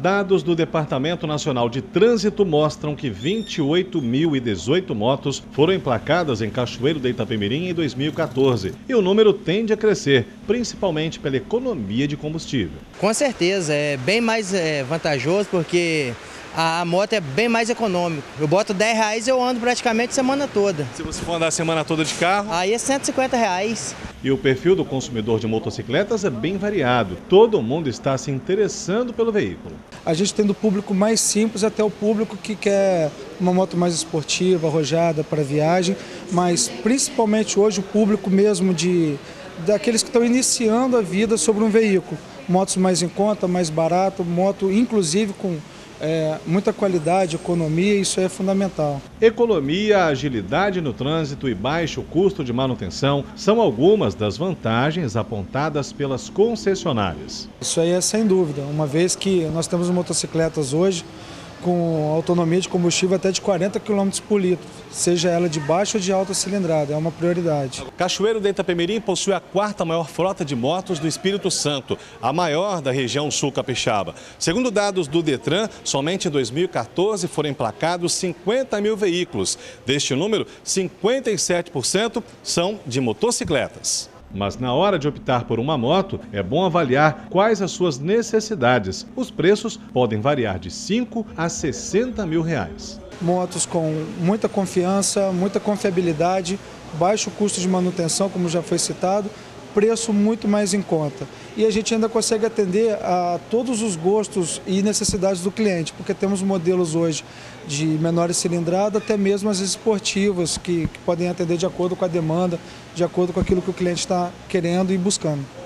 Dados do Departamento Nacional de Trânsito mostram que 28.018 motos foram emplacadas em Cachoeiro de Itapemirim em 2014 e o número tende a crescer, principalmente pela economia de combustível. Com certeza, é bem mais é, vantajoso porque a moto é bem mais econômica. Eu boto 10 reais e eu ando praticamente a semana toda. Se você for andar a semana toda de carro? Aí é 150 reais. E o perfil do consumidor de motocicletas é bem variado. Todo mundo está se interessando pelo veículo. A gente tem do público mais simples até o público que quer uma moto mais esportiva, arrojada para viagem, mas principalmente hoje o público mesmo de daqueles que estão iniciando a vida sobre um veículo. Motos mais em conta, mais barato, moto inclusive com é, muita qualidade, economia, isso é fundamental. Economia, agilidade no trânsito e baixo custo de manutenção são algumas das vantagens apontadas pelas concessionárias. Isso aí é sem dúvida, uma vez que nós temos motocicletas hoje com autonomia de combustível até de 40 km por litro, seja ela de baixa ou de alta cilindrada, é uma prioridade. Cachoeiro de Itapemirim possui a quarta maior frota de motos do Espírito Santo, a maior da região sul capixaba. Segundo dados do Detran, somente em 2014 foram emplacados 50 mil veículos. Deste número, 57% são de motocicletas. Mas na hora de optar por uma moto, é bom avaliar quais as suas necessidades. Os preços podem variar de 5 a 60 mil reais. Motos com muita confiança, muita confiabilidade, baixo custo de manutenção, como já foi citado, preço muito mais em conta. E a gente ainda consegue atender a todos os gostos e necessidades do cliente, porque temos modelos hoje de menores cilindrada, até mesmo as esportivas, que, que podem atender de acordo com a demanda, de acordo com aquilo que o cliente está querendo e buscando.